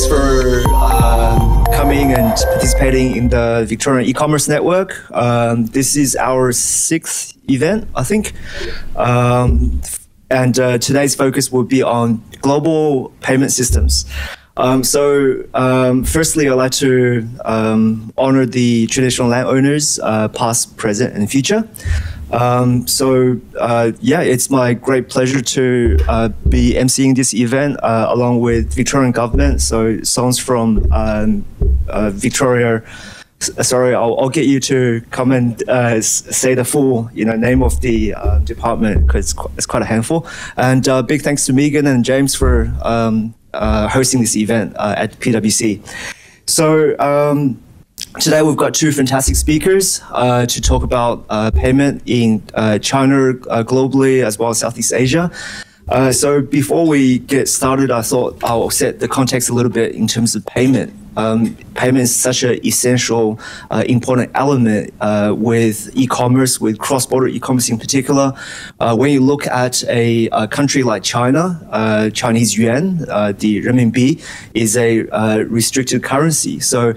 thanks for um, coming and participating in the Victorian e-commerce network. Um, this is our sixth event, I think. Um, and uh, today's focus will be on global payment systems. Um, so, um, firstly, I'd like to um, honor the traditional landowners, uh, past, present, and future. Um, so, uh, yeah, it's my great pleasure to uh, be emceeing this event uh, along with Victorian government. So, songs from um, uh, Victoria. Sorry, I'll, I'll, get you to come and uh, say the full, you know, name of the department because it's, it's, quite a handful. And big thanks to Megan and James for um, uh, hosting this event uh, at PwC. So um, today we've got two fantastic speakers uh, to talk about uh, payment in uh, China uh, globally as well as Southeast Asia. So before we get started, I thought I'll set the context a little bit in terms of payment um, payment is such an essential, uh, important element uh, with e-commerce, with cross-border e-commerce in particular. Uh, when you look at a, a country like China, uh, Chinese yuan, uh, the renminbi, is a uh, restricted currency. So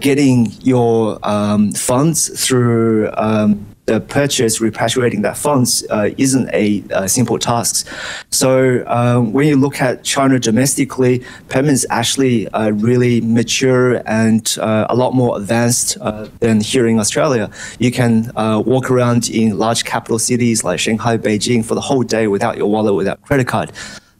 getting your um, funds through um, the purchase, repatriating that funds uh, isn't a, a, simple task. So um, when you look at China domestically, payments actually uh, really mature and uh, a lot more advanced uh, than here in Australia. You can uh, walk around in large capital cities like Shanghai, Beijing for the whole day without your wallet, without credit card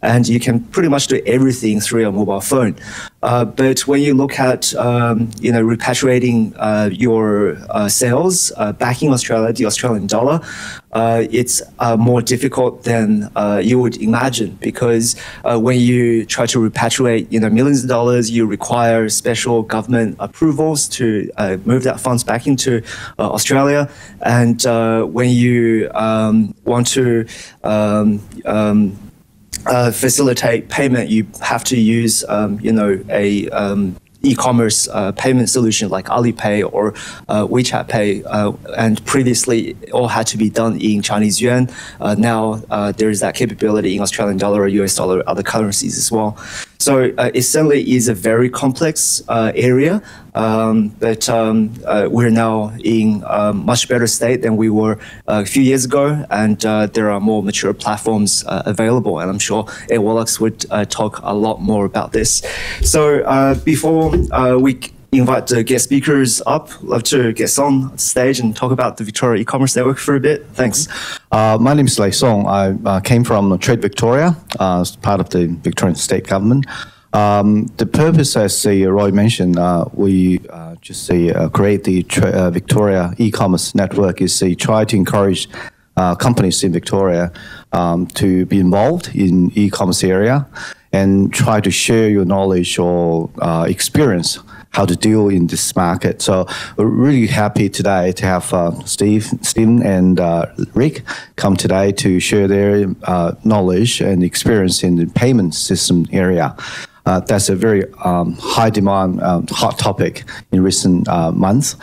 and you can pretty much do everything through your mobile phone. Uh, but when you look at um, you know repatriating uh, your uh, sales uh, back in Australia, the Australian dollar, uh, it's uh, more difficult than you would imagine because when you try to repatriate you know millions of dollars, you require special government approvals to move that funds back into Australia, and when you um, want to um, um uh, facilitate payment, you have to use, um, you know, a um, e-commerce uh, payment solution like Alipay or uh, WeChat Pay, uh, and previously it all had to be done in Chinese yuan. Uh, now uh, there is that capability in Australian dollar or US dollar, other currencies as well. So uh, it certainly is a very complex uh, area, um, but um, uh, we're now in a much better state than we were uh, a few years ago, and uh, there are more mature platforms uh, available. And I'm sure Airwallex would talk a lot more about this. So before we invite the guest speakers up. Love to get on stage and talk about the Victoria e-commerce network for a bit. Thanks. Uh, my name is Lei Song. I uh, came from Trade Victoria, uh, as part of the Victorian state government. Um, the purpose, as uh, Roy mentioned, uh, we uh, just create the Victoria e-commerce network is to try to encourage companies in Victoria um, to be involved in e-commerce area and try to share your knowledge or experience how to deal in this market. So we're really happy today to have uh, Steve, Stephen, and uh, Rick come today to share their uh, knowledge and experience in the payment system area. Uh, that's a very um, high demand, um, hot topic in recent uh, months.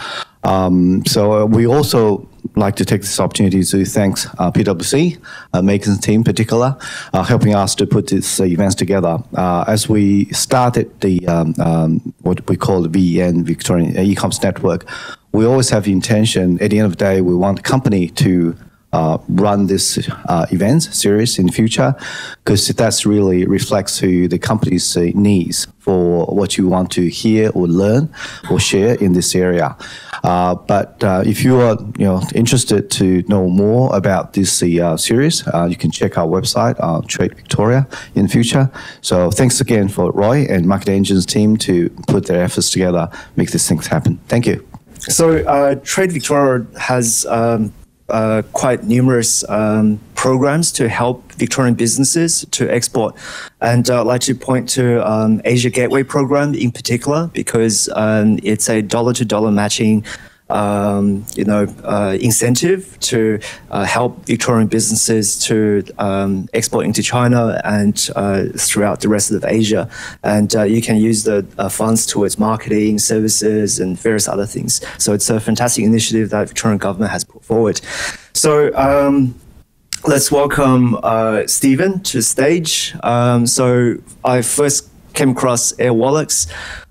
Um, so uh, we also like to take this opportunity to thank uh, PwC, uh, Megan's team in particular, uh, helping us to put these uh, events together. Uh, as we started the um, um, what we call the VEN Victorian e-commerce network, we always have the intention. At the end of the day, we want the company to uh, run this uh, event series in the future because that's really reflects to the company's uh, needs for what you want to hear or learn or share in this area. Uh, but uh, if you are you know interested to know more about this uh, series, you can check our website, Trade Victoria, in the future. So thanks again for Roy and Market Engines team to put their efforts together, make these things happen. Thank you. So Trade Victoria has um uh, quite numerous um, programs to help Victorian businesses to export. And uh, I'd like to point to um, Asia Gateway program in particular because um, it's a dollar to dollar matching um, you know, uh, incentive to uh, help Victorian businesses to um, export into China and uh, throughout the rest of Asia. And uh, you can use the uh, funds towards marketing, services, and various other things. So it's a fantastic initiative that Victorian government has put forward. So. Um, let's welcome uh, Stephen to the stage. Um, so I first came across uh,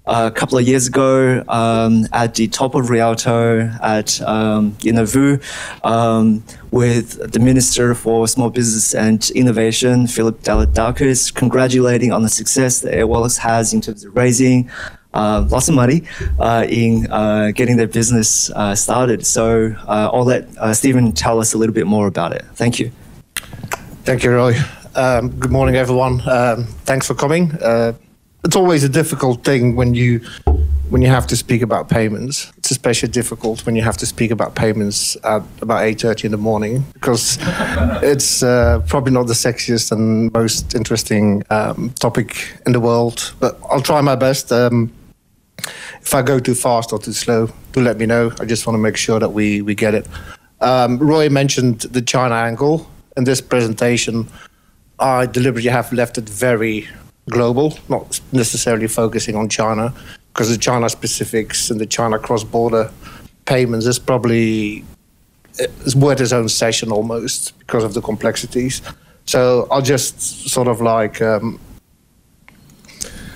a couple of years ago um, at the top of Rialto at um, Nauvoo um, with the Minister for Small Business and Innovation, Philip Dalidakis, congratulating on the success that Airwallex has in terms of raising uh, lots of money uh, in uh, getting their business uh, started. So uh, I'll let uh, Stephen tell us a little bit more about it. Thank you. Thank you, Roy. Um, good morning, everyone. Um, thanks for coming it's always a difficult thing when you when you have to speak about payments. It's especially difficult when you have to speak about payments at about eight thirty in the morning because it's uh, probably not the sexiest and most interesting um, topic in the world. But I'll try my best. Um, if I go too fast or too slow, do let me know. I just want to make sure that we we get it. Um, Roy mentioned the China angle in this presentation. I deliberately have left it very global, not necessarily focusing on China, because the China specifics and the China cross border payments is probably it's worth its own session almost because of the complexities. So I'll just sort of like um,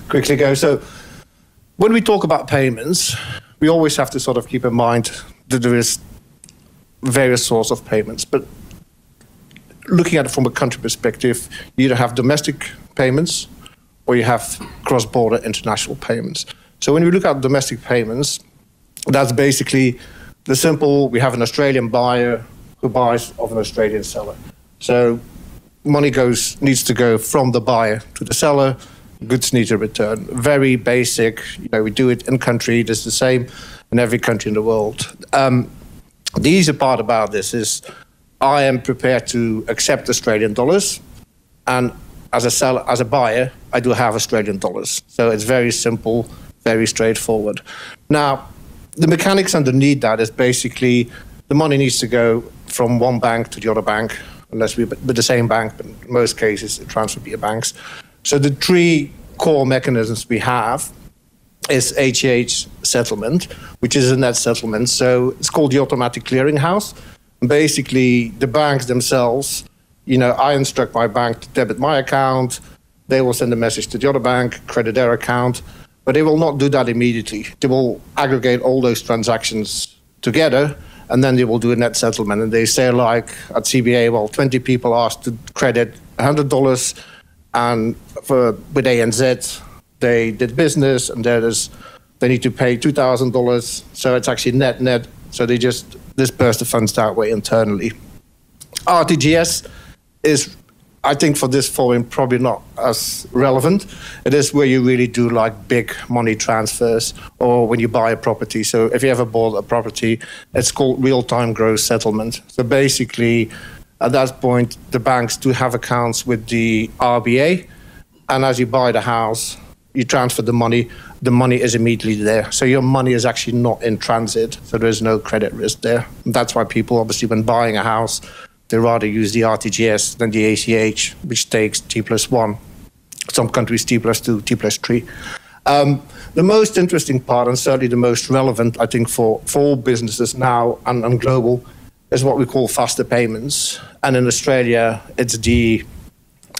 quickly go. So when we talk about payments, we always have to sort of keep in mind that there is various sorts of payments, but looking at it from a country perspective, you either have domestic payments or you have cross-border international payments. So when we look at domestic payments, that's basically the simple, we have an Australian buyer who buys of an Australian seller. So money goes needs to go from the buyer to the seller, goods need to return. Very basic, you know, we do it in country, it's the same in every country in the world. Um, the easy part about this is I am prepared to accept Australian dollars and as a seller, as a buyer, I do have Australian dollars. So it's very simple, very straightforward. Now, the mechanics underneath that is basically the money needs to go from one bank to the other bank, unless we with the same bank, but in most cases it transfers via banks. So the three core mechanisms we have is ACH settlement, which is a net settlement. So it's called the automatic clearinghouse. Basically, the banks themselves you know, I instruct my bank to debit my account. They will send a message to the other bank, credit their account, but they will not do that immediately. They will aggregate all those transactions together and then they will do a net settlement. And they say, like at CBA, well, 20 people asked to credit $100, and for with ANZ, they did business, and there is they need to pay $2,000. So it's actually net net. So they just disperse the funds that way internally. RTGS is I think for this forum probably not as relevant. It is where you really do like big money transfers or when you buy a property. So if you ever bought a property, it's called real-time gross settlement. So basically, at that point, the banks do have accounts with the RBA, and as you buy the house, you transfer the money. The money is immediately there. So your money is actually not in transit. So there is no credit risk there. That's why people, obviously, when buying a house, they rather use the RTGS than the ACH, which takes T plus one. Some countries T plus two, T plus three. Um, the most interesting part, and certainly the most relevant, I think, for, for all businesses now and, and global, is what we call faster payments. And in Australia, it's the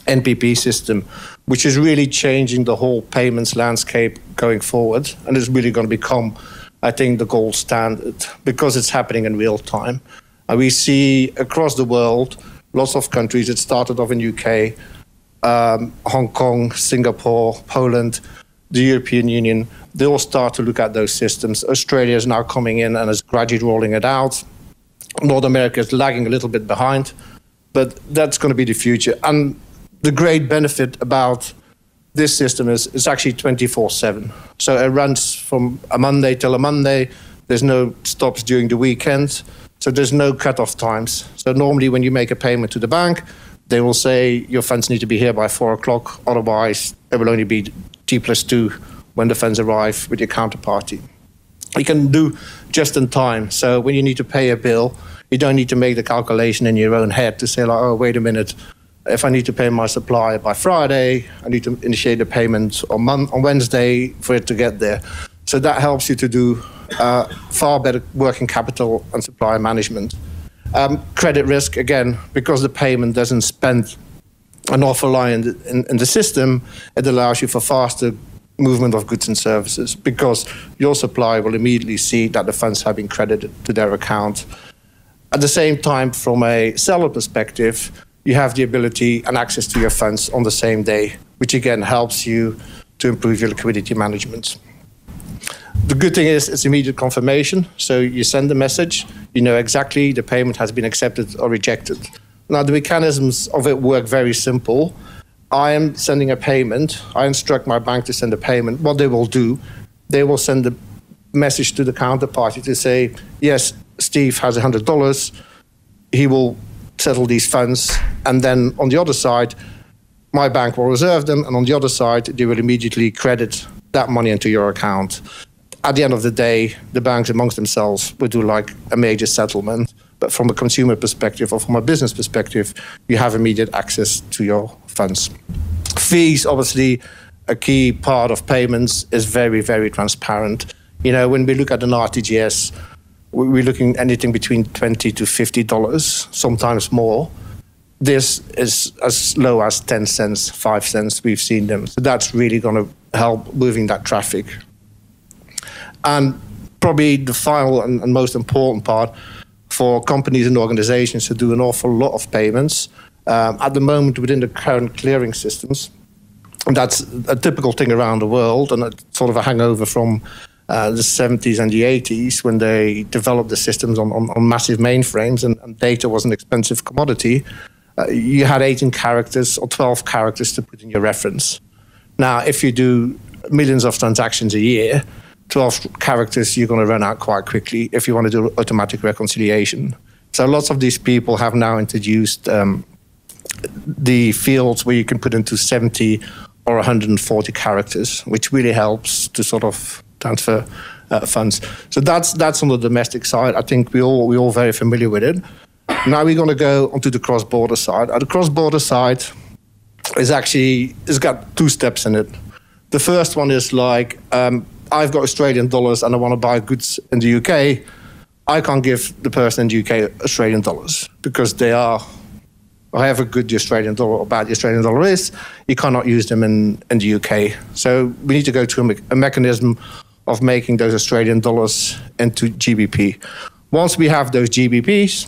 NPP system, which is really changing the whole payments landscape going forward. And is really going to become, I think, the gold standard because it's happening in real time. And we see across the world lots of countries. It started off in UK, um, Hong Kong, Singapore, Poland, the European Union. They all start to look at those systems. Australia is now coming in and is gradually rolling it out. North America is lagging a little bit behind, but that's going to be the future. And the great benefit about this system is it's actually 24 7. So it runs from a Monday till a Monday. There's no stops during the weekends. So there's no cut-off times. So normally when you make a payment to the bank, they will say your funds need to be here by four o'clock. Otherwise, it will only be T plus two when the funds arrive with your counterparty. You can do just in time. So when you need to pay a bill, you don't need to make the calculation in your own head to say like, oh, wait a minute. If I need to pay my supplier by Friday, I need to initiate the payment on, Mon- on Wednesday for it to get there. So that helps you to do uh, far better working capital and supply management. Um, credit risk, again, because the payment doesn't spend an offer line in the, in, in the system, it allows you for faster movement of goods and services because your supplier will immediately see that the funds have been credited to their account. At the same time, from a seller perspective, you have the ability and access to your funds on the same day, which again helps you to improve your liquidity management. The good thing is it's immediate confirmation. So you send the message, you know exactly the payment has been accepted or rejected. Now, the mechanisms of it work very simple. I am sending a payment. I instruct my bank to send a payment. What they will do, they will send a message to the counterparty to say, yes, Steve has $100. He will settle these funds. And then on the other side, my bank will reserve them. And on the other side, they will immediately credit that money into your account. At the end of the day, the banks amongst themselves will do like a major settlement. But from a consumer perspective or from a business perspective, you have immediate access to your funds. Fees, obviously, a key part of payments is very, very transparent. You know, when we look at an RTGS, we're looking anything between 20 to $50, sometimes more. This is as low as 10 cents, 5 cents, we've seen them. So that's really going to help moving that traffic. And probably the final and, and most important part for companies and organizations to do an awful lot of payments um, at the moment within the current clearing systems. And that's a typical thing around the world, and it's sort of a hangover from uh, the 70s and the 80s when they developed the systems on, on, on massive mainframes and, and, data was an expensive commodity. Uh, you had 18 characters or 12 characters to put in your reference. Now, if you do millions of transactions a year, 12 characters you're going to run out quite quickly if you want to do automatic reconciliation. So lots of these people have now introduced um, the fields where you can put into 70 or 140 characters, which really helps to sort of transfer uh, funds. So that's that's on the domestic side. I think we all we all very familiar with it. Now we're going to go onto the cross-border side. Uh, the cross-border side is actually it's got two steps in it. The first one is like um, I've got Australian dollars and I want to buy goods in the UK, I can't give the person in the UK Australian dollars because they are, however good the Australian dollar or bad the Australian dollar is, you cannot use them in, in the UK. So we need to go to a, me- a mechanism of making those Australian dollars into GBP. Once we have those GBPs,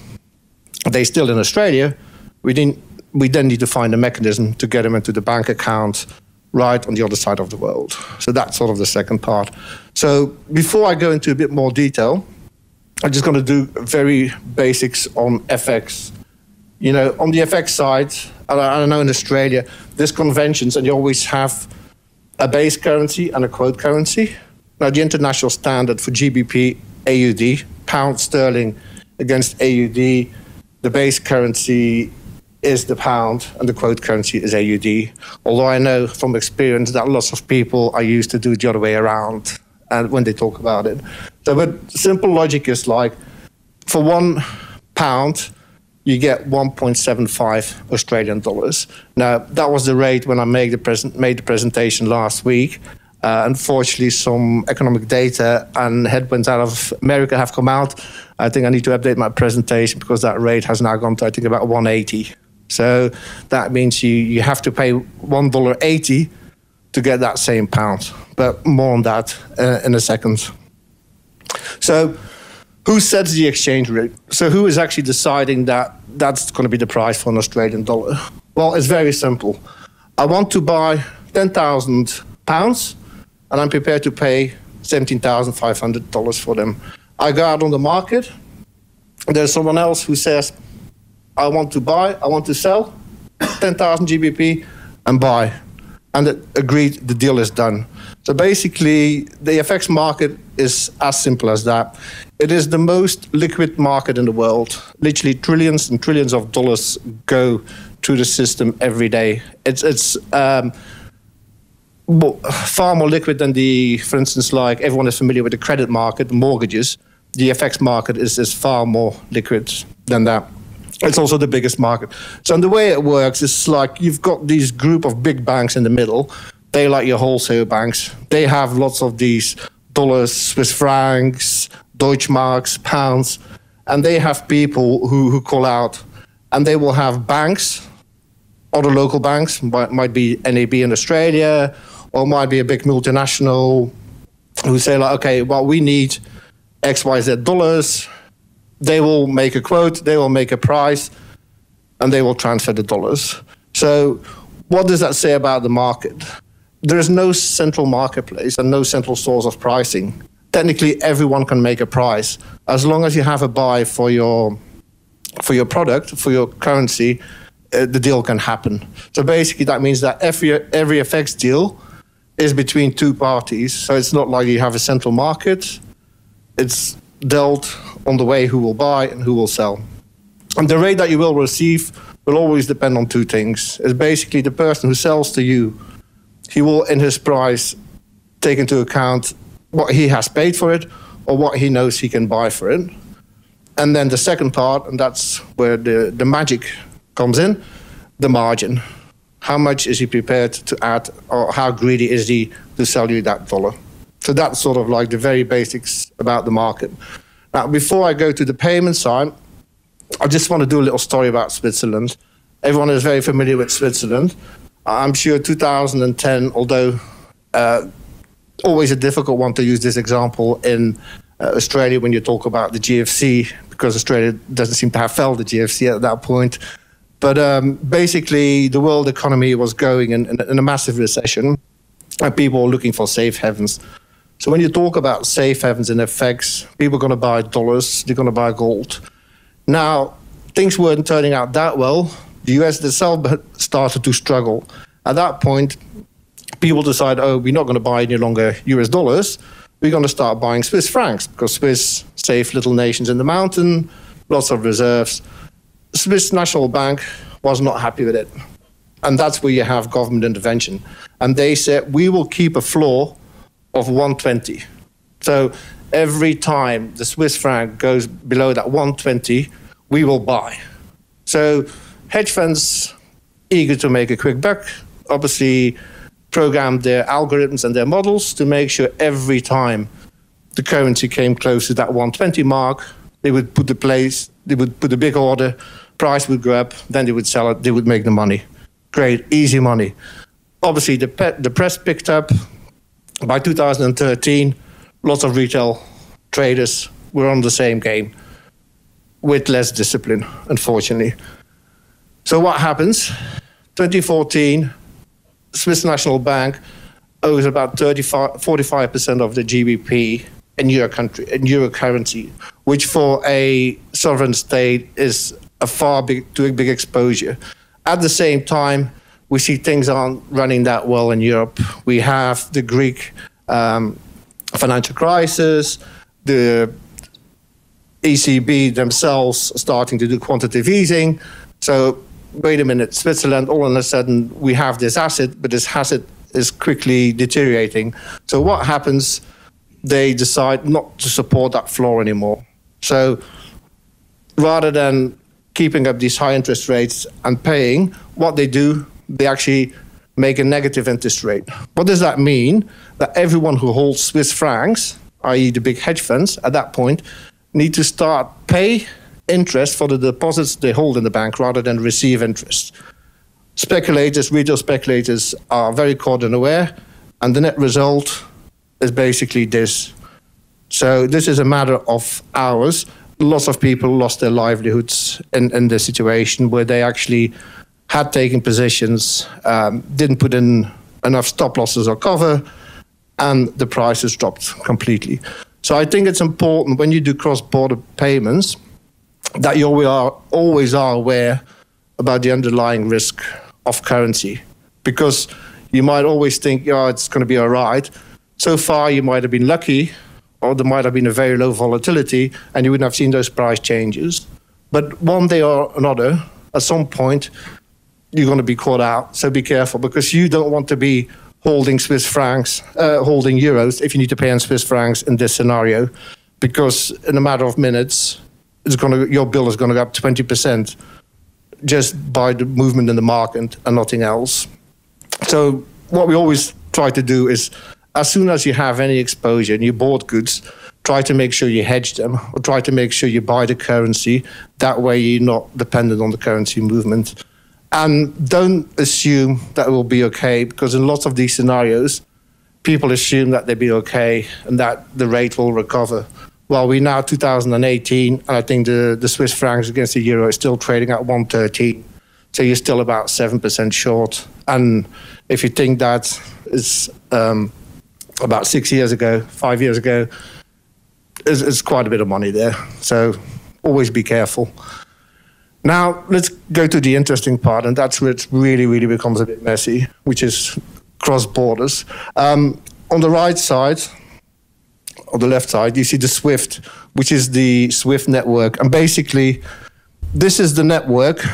they still in Australia, we, didn't, we then need to find a mechanism to get them into the bank account right on the other side of the world. So that's sort of the second part. So before I go into a bit more detail, I'm just going to do very basics on FX. You know, on the FX side, I know in Australia, there's conventions and you always have a base currency and a quote currency. Now, the international standard for GBP, AUD, pound sterling against AUD, the base currency is the pound and the quote currency is AUD. Although I know from experience that lots of people are used to do the other way around and when they talk about it. So, but simple logic is like for one pound, you get 1.75 Australian dollars. Now, that was the rate when I made the, present, made the presentation last week. Uh, unfortunately, some economic data and headwinds out of America have come out. I think I need to update my presentation because that rate has now gone to, I think, about 180. So that means you, you have to pay $1.80 to get that same pound. But more on that uh, in a second. So, who sets the exchange rate? So, who is actually deciding that that's going to be the price for an Australian dollar? Well, it's very simple. I want to buy 10,000 pounds and I'm prepared to pay $17,500 for them. I go out on the market, there's someone else who says, I want to buy, I want to sell 10,000 GBP and buy. And agreed, the deal is done. So basically, the FX market is as simple as that. It is the most liquid market in the world. Literally, trillions and trillions of dollars go through the system every day. It's, it's um, far more liquid than the, for instance, like everyone is familiar with the credit market, mortgages. The FX market is, is far more liquid than that. It's also the biggest market. So the way it works is like you've got these group of big banks in the middle. They like your wholesale banks. They have lots of these dollars, Swiss francs, Deutschmarks, pounds, and they have people who, who call out, and they will have banks other local banks, might, might be NAB in Australia, or might be a big multinational who say like, okay, well, we need X, Y, Z dollars. They will make a quote, they will make a price, and they will transfer the dollars. So, what does that say about the market? There is no central marketplace and no central source of pricing. Technically, everyone can make a price as long as you have a buy for your for your product, for your currency. Uh, the deal can happen. So basically, that means that every every FX deal is between two parties. So it's not like you have a central market. It's dealt on the way who will buy and who will sell. And the rate that you will receive will always depend on two things. It's basically the person who sells to you, he will in his price take into account what he has paid for it or what he knows he can buy for it. And then the second part, and that's where the, the magic comes in, the margin how much is he prepared to add, or how greedy is he to sell you that dollar? So that's sort of like the very basics about the market. Now, before I go to the payment side, I just want to do a little story about Switzerland. Everyone is very familiar with Switzerland. I'm sure 2010, although uh, always a difficult one to use this example in uh, Australia when you talk about the GFC, because Australia doesn't seem to have felt the GFC at that point. But um, basically, the world economy was going in, in, in a massive recession, and people were looking for safe havens. So when you talk about safe havens and FX, people are going to buy dollars, they're going to buy gold. Now, things weren't turning out that well. The US itself started to struggle. At that point, people decide, oh, we're not going to buy any longer US dollars. We're going to start buying Swiss francs because Swiss, safe little nations in the mountain, lots of reserves. Swiss National Bank was not happy with it. And that's where you have government intervention. And they said, we will keep a floor of 120. So every time the Swiss franc goes below that 120, we will buy. So hedge funds, eager to make a quick buck, obviously programmed their algorithms and their models to make sure every time the currency came close to that 120 mark, they would put the place, they would put a big order price would go up, then they would sell it, they would make the money. Great, easy money. Obviously, the, pe- the press picked up. By 2013, lots of retail traders were on the same game with less discipline, unfortunately. So, what happens? 2014, Swiss National Bank owes about 35, 45% of the GDP in euro country in euro currency, which for a sovereign state is a far big, too big exposure. At the same time, we see things aren't running that well in Europe. We have the Greek um, financial crisis, the ECB themselves starting to do quantitative easing. So, wait a minute, Switzerland, all of a sudden, we have this asset, but this asset is quickly deteriorating. So, what happens? They decide not to support that floor anymore. So, rather than keeping up these high interest rates and paying, what they do, they actually make a negative interest rate. What does that mean? That everyone who holds Swiss francs, i.e., the big hedge funds, at that point, need to start pay interest for the deposits they hold in the bank rather than receive interest. Speculators, retail speculators, are very caught unaware, and the net result is basically this. So this is a matter of hours lots of people lost their livelihoods in, in this situation where they actually had taken positions, um, didn't put in enough stop losses or cover, and the prices dropped completely. So I think it's important when you do cross-border payments that you are, always are aware about the underlying risk of currency, because you might always think, yeah, it's going to be all right. So far, you might have been lucky or there might have been a very low volatility and you wouldn't have seen those price changes. But one day or another, at some point, you're going to be caught out. So be careful because you don't want to be holding Swiss francs, uh, holding euros if you need to pay in Swiss francs in this scenario, because in a matter of minutes, it's going to your bill is going to go up 20% just by the movement in the market and nothing else. So what we always try to do is as soon as you have any exposure and you bought goods, try to make sure you hedge them or try to make sure you buy the currency. That way you're not dependent on the currency movement. And don't assume that it will be okay because in lots of these scenarios, people assume that they'll be okay and that the rate will recover. Well, we're now 2018, and I think the, the Swiss francs against the euro is still trading at 113. So you're still about 7% short. And if you think that is um, about six years ago, five years ago, it's, it's quite a bit of money there. So always be careful. Now, let's go to the interesting part, and that's where it really, really becomes a bit messy, which is cross borders. Um, on the right side, on the left side, you see the SWIFT, which is the SWIFT network. And basically, this is the network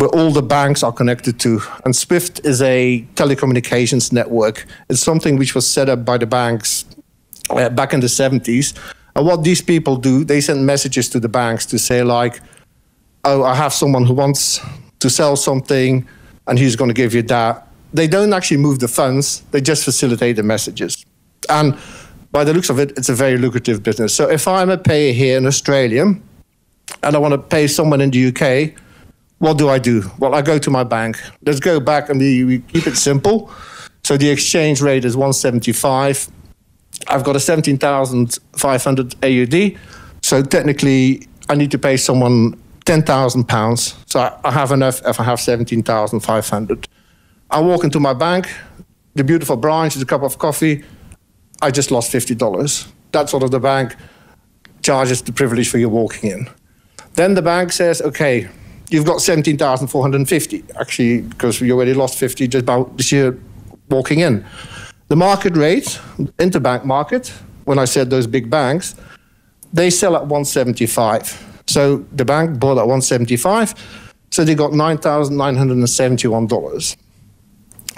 where all the banks are connected to. And SWIFT is a telecommunications network. It's something which was set up by the banks uh, back in the 70s. And what these people do, they send messages to the banks to say, like, oh, I have someone who wants to sell something and he's going to give you that. They don't actually move the funds, they just facilitate the messages. And by the looks of it, it's a very lucrative business. So if I'm a payer here in Australia and I want to pay someone in the UK, what do I do? Well, I go to my bank. Let's go back and we, we keep it simple. So the exchange rate is 175. I've got a 17,500 AUD. So technically, I need to pay someone 10,000 pounds. So I, I have enough if I have 17,500. I walk into my bank, the beautiful branch is a cup of coffee. I just lost $50. That's sort of the bank charges the privilege for you walking in. Then the bank says, okay, you've got 17,450, actually, because you already lost 50 just about this year walking in. The market rate, interbank market, when I said those big banks, they sell at 175. So the bank bought at 175, so they got $9,971.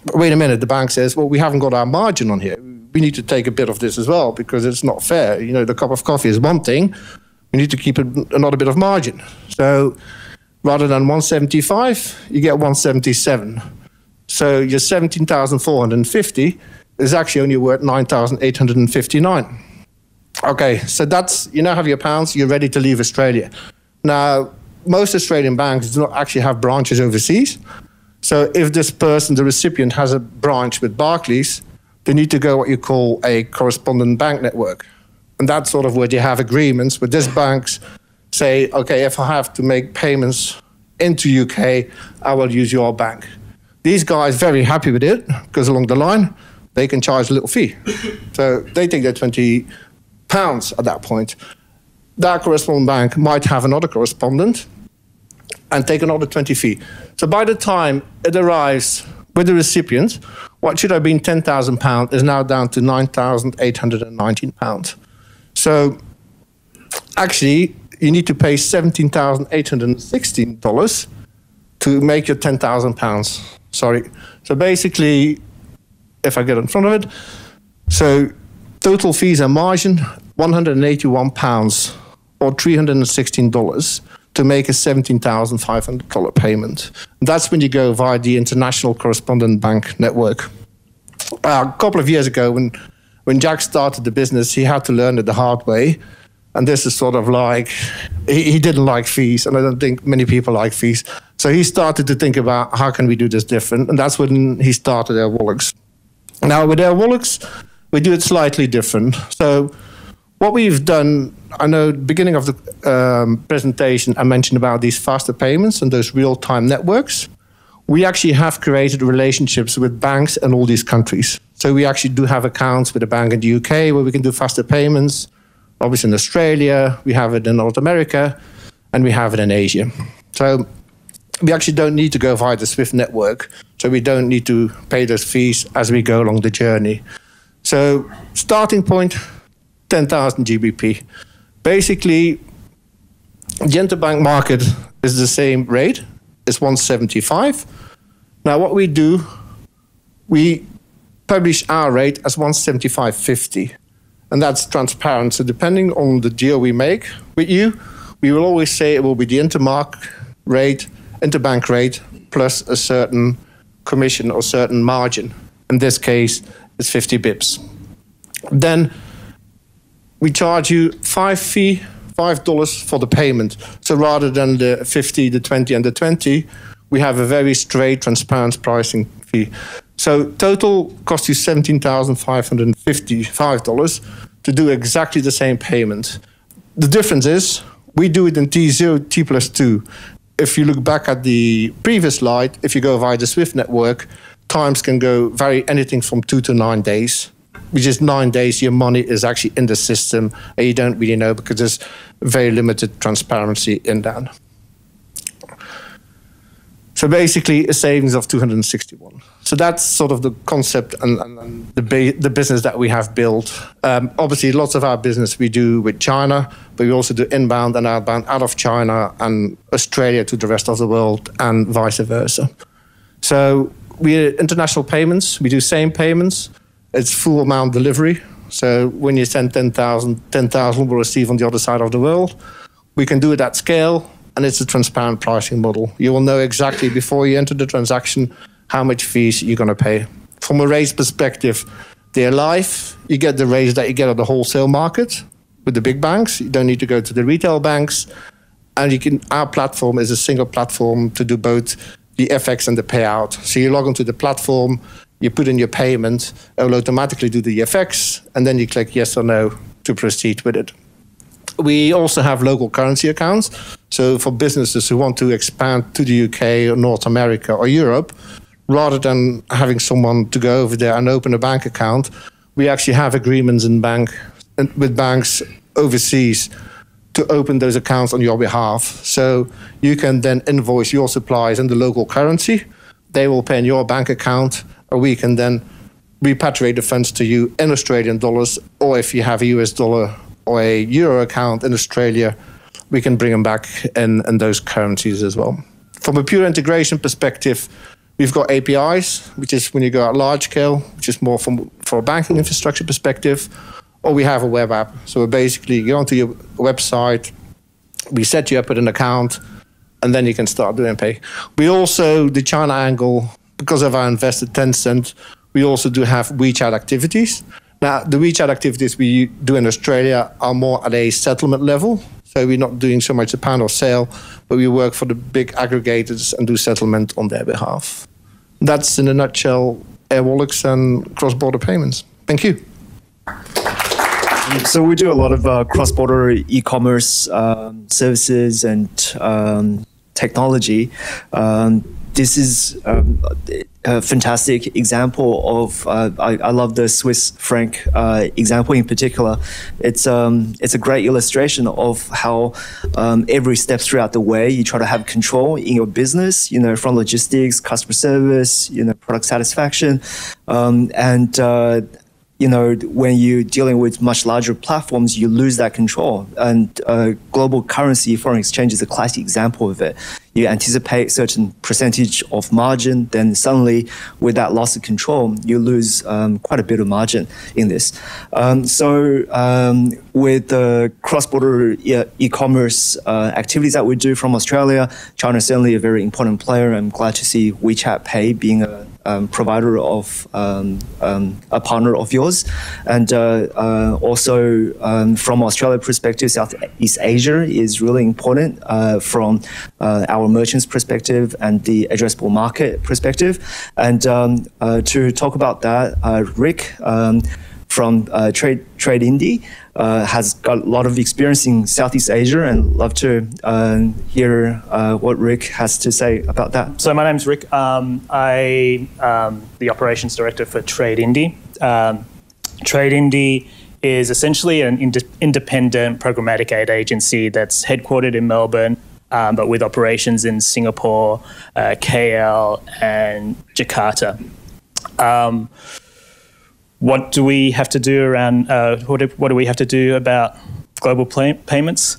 But wait a minute, the bank says, well, we haven't got our margin on here we need to take a bit of this as well because it's not fair. You know, the cup of coffee is one thing. We need to keep another bit of margin. So rather than 175, you get 177. So your 17,450 is actually only worth 9,859. Okay, so that's, you now have your pounds, you're ready to leave Australia. Now, most Australian banks do not actually have branches overseas. So if this person, the recipient, has a branch with Barclays, they need to go what you call a correspondent bank network. And that's sort of where you have agreements with these banks say, okay, if I have to make payments into UK, I will use your bank. These guys very happy with it because along the line they can charge a little fee. so they take their 20 pounds at that point. That correspondent bank might have another correspondent and take another 20 fee. So by the time it arrives with the recipient, what should have been £10,000 is now down to £9,819. So actually, you need to pay $17,816 to make your £10,000. Sorry. So basically, if I get in front of it, so total fees and margin, £181 or $316 to make a $17,500 payment. That's when you go via the International Correspondent Bank Network. Uh, a couple of years ago, when, when Jack started the business, he had to learn it the hard way. And this is sort of like, he, he didn't like fees, and I don't think many people like fees. So he started to think about how can we do this different, and that's when he started Airwallex. Now with Airwallex, we do it slightly different. So what we've done, I know beginning of the um, presentation, I mentioned about these faster payments and those real-time networks. We actually have created relationships with banks in all these countries. So we actually do have accounts with a bank in the UK where we can do faster payments. Obviously in Australia, we have it in North America, and we have it in Asia. So we actually don't need to go via the SWIFT network. So we don't need to pay those fees as we go along the journey. So starting point, 10,000 GBP. Basically, the interbank market is the same rate, it's 175. Now, what we do, we publish our rate as 175.50, and that's transparent. So, depending on the deal we make with you, we will always say it will be the intermark rate, interbank rate, plus a certain commission or certain margin. In this case, it's 50 bips. Then we charge you five fee, five dollars for the payment. So rather than the 50, the 20, and the 20, we have a very straight, transparent pricing fee. So total cost you seventeen thousand five hundred and fifty-five dollars to do exactly the same payment. The difference is we do it in T0, T plus two. If you look back at the previous slide, if you go via the Swift network, times can go vary anything from two to nine days which is nine days, your money is actually in the system and you don't really know because there's very limited transparency in that. So basically, a savings of 261. So that's sort of the concept and, and, and the, the business that we have built. Um, obviously, lots of our business we do with China, but we also do inbound and outbound out of China and Australia to the rest of the world and vice versa. So we're international payments. We do same payments. It's full amount delivery. So when you send 10,000, 10,000 will receive on the other side of the world. We can do it at scale and it's a transparent pricing model. You will know exactly before you enter the transaction how much fees you're going to pay. From a raise perspective, they're live. You get the raise that you get at the wholesale market with the big banks. You don't need to go to the retail banks. And you can our platform is a single platform to do both the FX and the payout. So you log onto the platform, you put in your payment, it will automatically do the FX, and then you click yes or no to proceed with it. We also have local currency accounts. So for businesses who want to expand to the UK or North America or Europe, rather than having someone to go over there and open a bank account, we actually have agreements in bank with banks overseas to open those accounts on your behalf. So you can then invoice your suppliers in the local currency. They will pay in your bank account, or we can then repatriate the funds to you in Australian dollars, or if you have a US dollar or a euro account in Australia, we can bring them back in, in those currencies as well. From a pure integration perspective, we've got APIs, which is when you go at large scale, which is more from for a banking infrastructure perspective, or we have a web app. So basically, you go onto your website, we set you up with an account, and then you can start doing pay. We also, the China angle, because of our invested Tencent, we also do have WeChat activities. Now, the WeChat activities we do in Australia are more at a settlement level. So we're not doing so much a point of sale, but we work for the big aggregators and do settlement on their behalf. That's in a nutshell Airwallex and cross-border payments. Thank you. So we do a lot of uh, cross-border e-commerce um, services and um, technology. Um, this is um, a fantastic example of. Uh, I, I, love the Swiss franc uh, example in particular. It's um, it's a great illustration of how um, every step throughout the way you try to have control in your business. You know, from logistics, customer service, you know, product satisfaction, um, and uh, you know, when you're dealing with much larger platforms, you lose that control. And uh, global currency foreign exchange is a classic example of it. You anticipate certain percentage of margin, then suddenly, with that loss of control, you lose um, quite a bit of margin in this. Um, so, um, with the cross-border e-commerce uh, activities that we do from Australia, China is certainly a very important player. I'm glad to see WeChat Pay being a um, provider of um, um, a partner of yours, and uh, uh, also um, from Australia perspective, Southeast Asia is really important uh, from uh, our merchants perspective and the addressable market perspective. And um, to talk about that, Rick um, from Trade Trade Indie uh, has got a lot of experience in Southeast Asia and love to uh, hear uh, what Rick has to say about that. So my name's Rick. Um, I am the operations director for Trade Indie. Um, Trade Indie is essentially an ind- independent programmatic aid agency that's headquartered in Melbourne. Um, but with operations in Singapore, uh, KL, and Jakarta. What do we have to do around uh, what, do, what do we have to do about global pay- payments?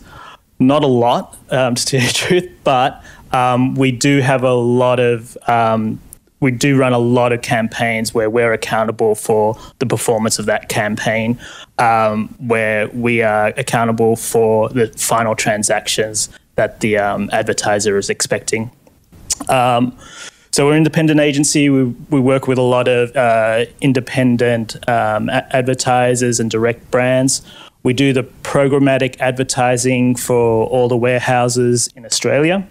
Not a lot, um, to tell you the truth, but um, we do have a lot of um, we do run a lot of campaigns where we're accountable for the performance of that campaign, um, where we are accountable for the final transactions that the um, advertiser is expecting. Um, so we're an independent agency. We, we work with a lot of uh, independent um, advertisers and direct brands. We do the programmatic advertising for all the warehouses in Australia.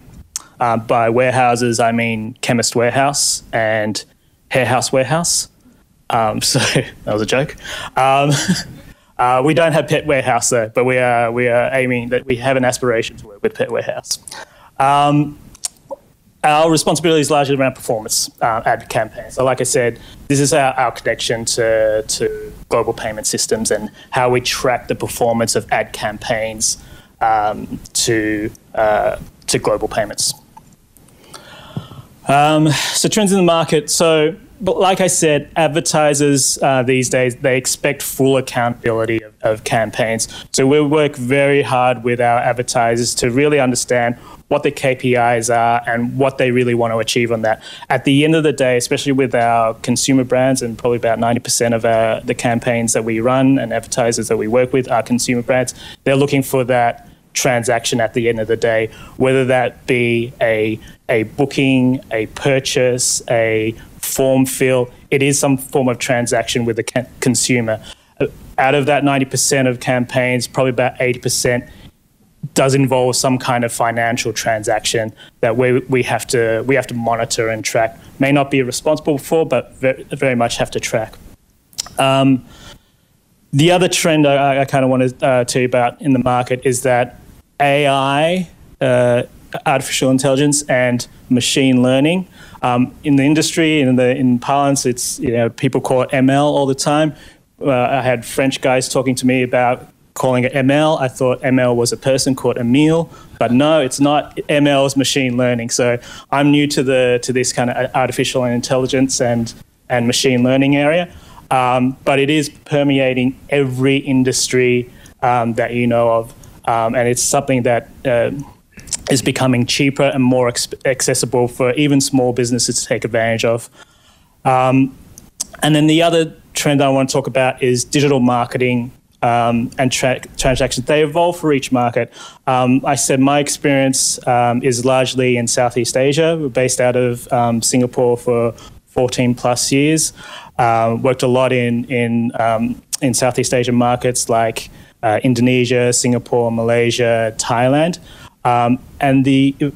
Uh, by warehouses, I mean Chemist Warehouse and Hair House Warehouse. Um, so that was a joke. Um, uh, we don't have Pet Warehouse though, but we are we are aiming that we have an aspiration to work with Pet Warehouse. Um, our responsibility is largely around performance uh, ad campaigns. So, like I said, this is our, our connection to, to global payment systems and how we track the performance of ad campaigns um, to uh, to global payments. Um, so, trends in the market. So, but like I said, advertisers uh, these days they expect full accountability of, of campaigns. So we work very hard with our advertisers to really understand what their KPIs are and what they really want to achieve on that. At the end of the day, especially with our consumer brands, and probably about 90% of our, the campaigns that we run and advertisers that we work with are consumer brands, they're looking for that transaction at the end of the day, whether that be a, a booking, a purchase, a form fill, it is some form of transaction with the consumer. Out of that 90% of campaigns, probably about 80% does involve some kind of financial transaction that we, we have to we have to monitor and track. May not be responsible for, but very, very much have to track. Um, the other trend I, I kind of want to uh, tell you about in the market is that AI, uh, artificial intelligence, and machine learning. Um, in the industry, in the in parlance, it's you know people call it ML all the time. Uh, I had French guys talking to me about calling it ML. I thought ML was a person called Emil, but no, it's not. ML is machine learning. So I'm new to the to this kind of artificial intelligence and and machine learning area, um, but it is permeating every industry um, that you know of, um, and it's something that. Uh, is becoming cheaper and more accessible for even small businesses to take advantage of. Um, and then the other trend I want to talk about is digital marketing um, and tra- transactions. They evolve for each market. Um, I said my experience um, is largely in Southeast Asia. We're based out of um, Singapore for 14 plus years. Uh, worked a lot in in um, in Southeast Asian markets like uh, Indonesia, Singapore, Malaysia, Thailand, and the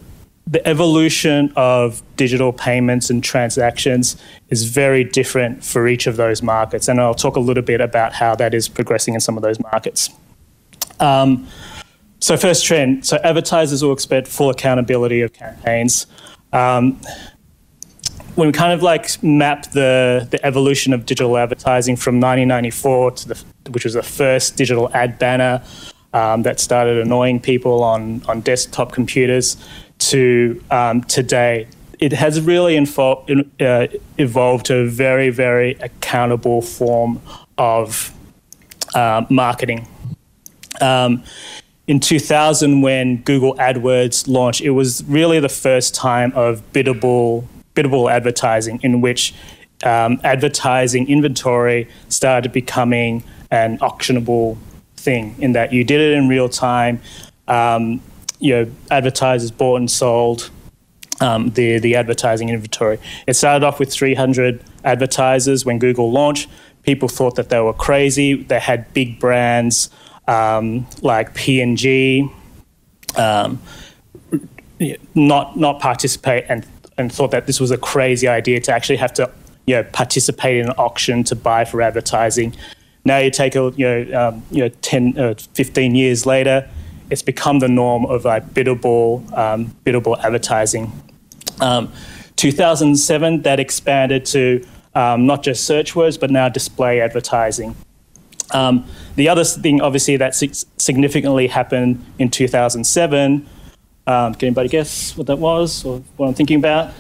the evolution of digital payments and transactions is very different for each of those markets. And I'll talk a little bit about how that is progressing in some of those markets. Um, so, first trend so advertisers will expect full accountability of campaigns. Um, when we kind of like map the, the evolution of digital advertising from 1994 to the, which was the first digital ad banner um, that started annoying people on, on desktop computers, to um, today, it has really uh, evolved to a very, very accountable form of uh, marketing. Um, in 2000, when Google AdWords launched, it was really the first time of biddable, biddable advertising in which um, advertising inventory started becoming an auctionable thing in that you did it in real time. Um, you know, advertisers bought and sold um, the the advertising inventory. It started off with 300 advertisers when Google launched. People thought that they were crazy. They had big brands um, like P&G um, not not participate and and thought that this was a crazy idea to actually have to you know participate in an auction to buy for advertising. Now you take a you know um, you know 10 uh, 15 years later it's become the norm of like biddable, um, biddable advertising. Um, 2007, that expanded to um, not just search words, but now display advertising. Um, the other thing, obviously, that significantly happened in 2007. Um, can anybody guess what that was or what I'm thinking about?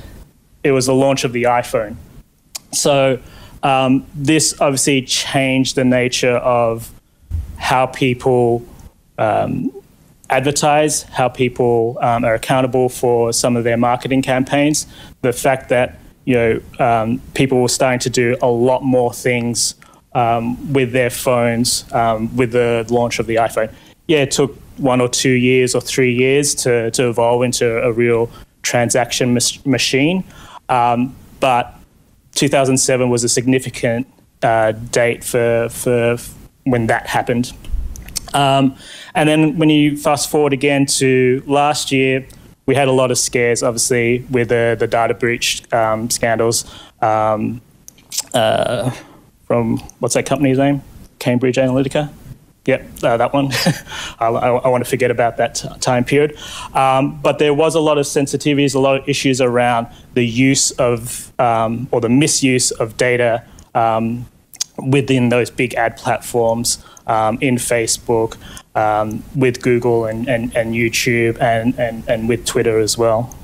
It was the launch of the iPhone. So um, this obviously changed the nature of how people um, advertise, how people um, are accountable for some of their marketing campaigns. The fact that you know um, people were starting to do a lot more things um, with their phones um, with the launch of the iPhone. Yeah, it took one or two years or three years to, to evolve into a real transaction machine, but 2007 was a significant uh, date for for when that happened. Um, and then when you fast forward again to last year, we had a lot of scares, obviously, with the, the data breach um, scandals um, uh, from what's that company's name? Cambridge Analytica. Yep, uh, that one. I, I, want to forget about that time period. Um, but there was a lot of sensitivities, a lot of issues around the use of um, or the misuse of data um, within those big ad platforms um, in Facebook, um, with Google and, and, and YouTube, and, and, and with Twitter as well.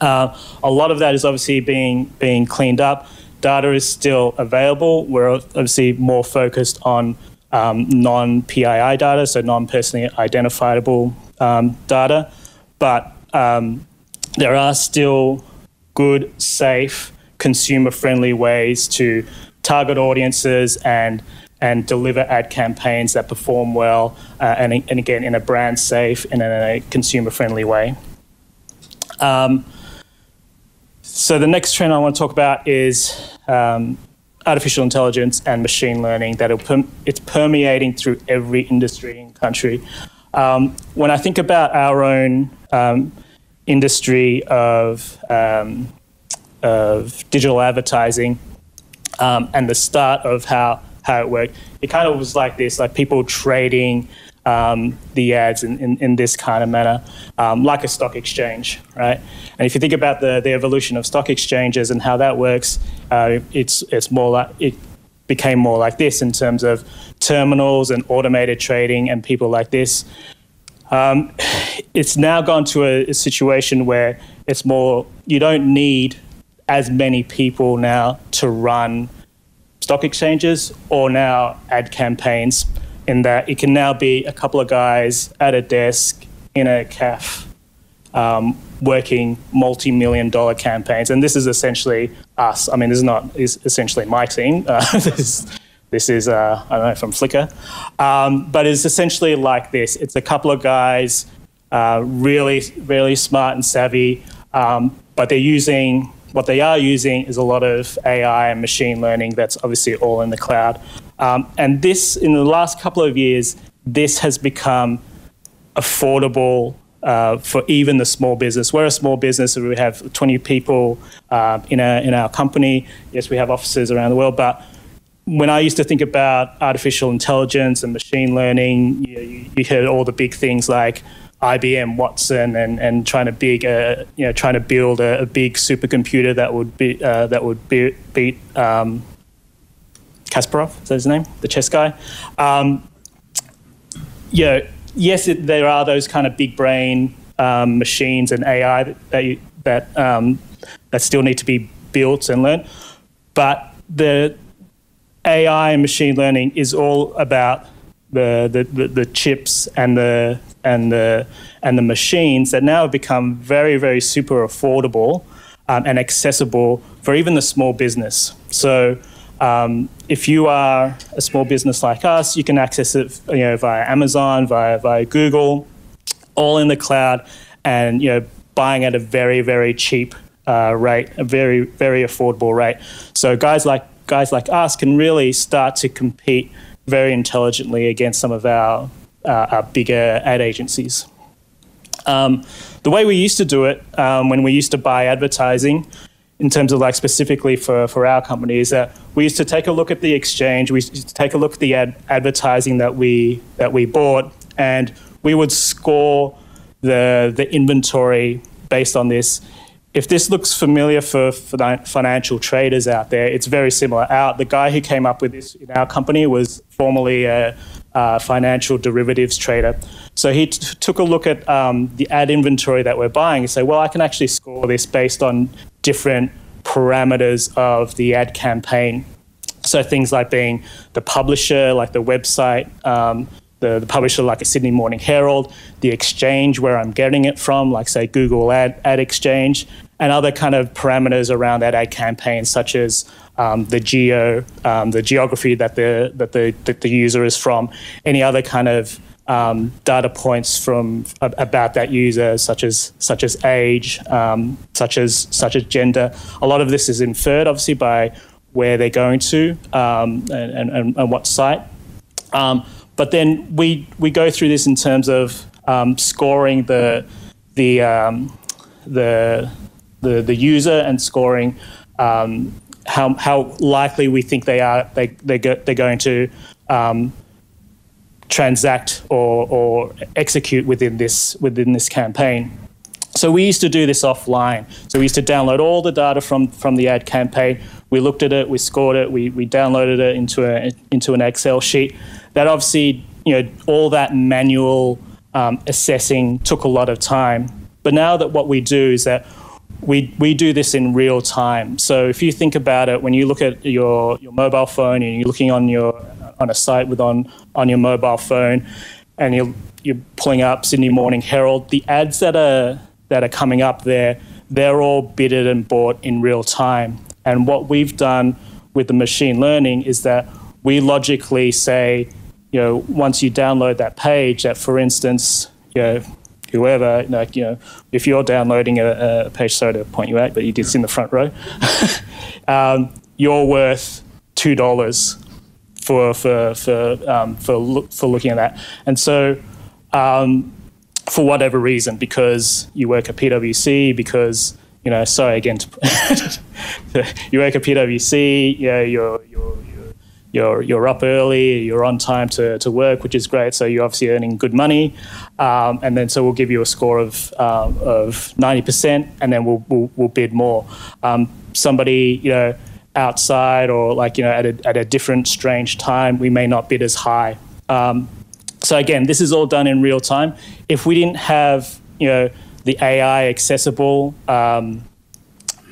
Uh, a lot of that is obviously being, being cleaned up. Data is still available. We're obviously more focused on um, non PII data, so non personally identifiable um, data. But um, there are still good, safe, consumer friendly ways to target audiences and and deliver ad campaigns that perform well uh, and, and again in a brand safe and in a consumer friendly way. Um, so the next trend I want to talk about is um, artificial intelligence and machine learning that it's permeating through every industry and country. Um, when I think about our own um, industry of, um, of digital advertising um, and the start of how, how it worked, it kind of was like this, like people trading um, the ads in, in, in, this kind of manner, um, like a stock exchange, right? And if you think about the, the evolution of stock exchanges and how that works, uh, it's, it's more like it became more like this in terms of terminals and automated trading and people like this. Um, it's now gone to a, a situation where it's more, you don't need as many people now to run stock exchanges or now ad campaigns in that it can now be a couple of guys at a desk in a cafe um, working multi-million dollar campaigns. And this is essentially us. I mean, this is not is essentially my team. Uh, this, this is, uh, I don't know, from Flickr. Um, but it's essentially like this. It's a couple of guys, uh, really, really smart and savvy, um, but they're using, what they are using is a lot of AI and machine learning that's obviously all in the cloud. Um, and this, in the last couple of years, this has become affordable uh, for even the small business. We're a small business, we have 20 people uh, in, our, in our company. Yes, we have offices around the world, but when I used to think about artificial intelligence and machine learning, you, you heard all the big things like IBM Watson and, and trying to big uh, you know trying to build a, a big supercomputer that would be uh, that would be, beat um, Kasparov, is that his name? The chess guy. Um, yeah, yes, it, there are those kind of big brain um, machines and AI that that, you, that, um, that still need to be built and learned, but the AI and machine learning is all about the, the, the, the chips and the and the and the machines that now have become very very super affordable um, and accessible for even the small business. So um, if you are a small business like us, you can access it you know, via Amazon, via, via Google, all in the cloud, and you know, buying at a very, very cheap uh, rate, a very, very affordable rate. So guys like guys like us can really start to compete very intelligently against some of our, our bigger ad agencies. Um, the way we used to do it um, when we used to buy advertising in terms of like specifically for, for our company is that we used to take a look at the exchange, we used to take a look at the ad- advertising that we that we bought, and we would score the the inventory based on this. If this looks familiar for, financial traders out there, it's very similar. Our, the guy who came up with this in our company was formerly a, a financial derivatives trader. So he took a look at um, the ad inventory that we're buying and say, well, I can actually score this based on different parameters of the ad campaign. So things like being the publisher, like the website, um, the, the publisher, like a Sydney Morning Herald, the exchange where I'm getting it from, like say Google Ad, ad Exchange, and other kind of parameters around that ad campaign, such as um, the geo, um, the geography that the that the that the user is from, any other kind of um, data points from about that user, such as such as age, um, such as such as gender. A lot of this is inferred, obviously, by where they're going to um, and, and, and, what site. Um, but then we we go through this in terms of um, scoring the the um, the the the user and scoring um, how how likely we think they are they they go, they're going to um, transact or, or execute within this within this campaign. So we used to do this offline. So we used to download all the data from, from the ad campaign. We looked at it, we scored it, we, we downloaded it into a into an Excel sheet. That obviously, you know, all that manual um, assessing took a lot of time. But now that what we do is that we, we do this in real time. So if you think about it, when you look at your, your mobile phone and you're looking on your on a site with on on your mobile phone, and you're you're pulling up Sydney Morning Herald, the ads that are that are coming up there, they're all bidded and bought in real time. And what we've done with the machine learning is that we logically say, you know, once you download that page, that for instance, you know, whoever, like, you know, if you're downloading a, a page, sorry to point you out, but you did in the front row, um, you're worth two dollars for for for um, for look, for looking at that. And so um, for whatever reason, because you work at PwC, because you know, sorry again, you work at PwC, you know, you're, you're, you're, up early, you're on time to, to work, which is great. So you're obviously earning good money. Um, and then so we'll give you a score of, um, of 90%, and then we'll, we'll, we'll bid more. Um, somebody, you know, outside or like, you know, at a, at a different strange time, we may not bid as high. Um, so again, this is all done in real time. If we didn't have, you know, the AI accessible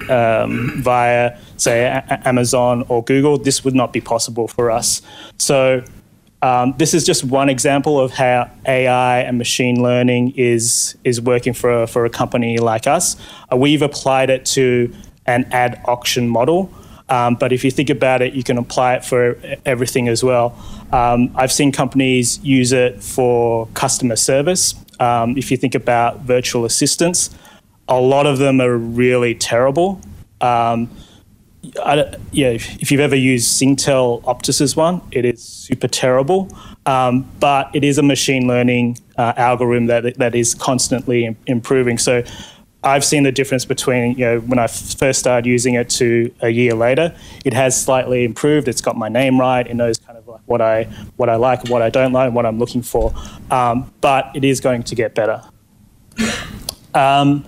um, via, say, a- Amazon or Google, this would not be possible for us. So um, this is just one example of how AI and machine learning is is working for a, for a company like us. Uh, we've applied it to an ad auction model. Um, but if you think about it, you can apply it for everything as well. Um, I've seen companies use it for customer service. Um, if you think about virtual assistants, a lot of them are really terrible. Um, I, yeah, if, if, you've ever used Singtel Optus's one, it is super terrible. Um, but it is a machine learning uh, algorithm that that is constantly improving. So I've seen the difference between you know when I first started using it to a year later. It has slightly improved. It's got my name right. It knows kind of like what I what I like, what I don't like, and what I'm looking for. Um, but it is going to get better. Um,